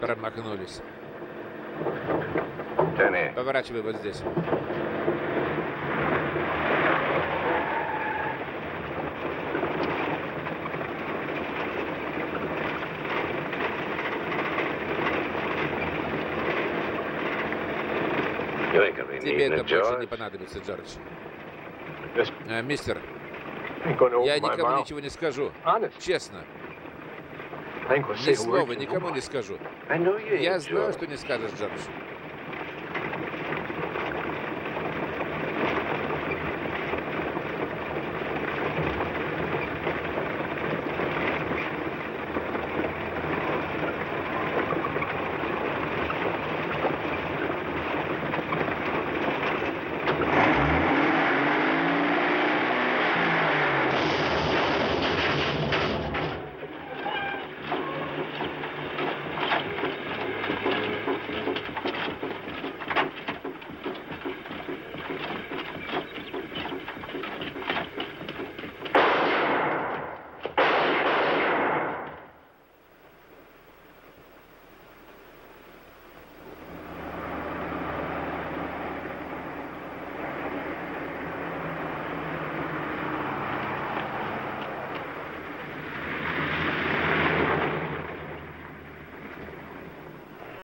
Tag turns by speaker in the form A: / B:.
A: Промахнулись. Поворачивай вот здесь. Тебе это больше не понадобится, Джордж. Э, мистер, я никому ничего не скажу. Честно. Ни слова никому не скажу. Я знаю, что не скажешь, Джордж.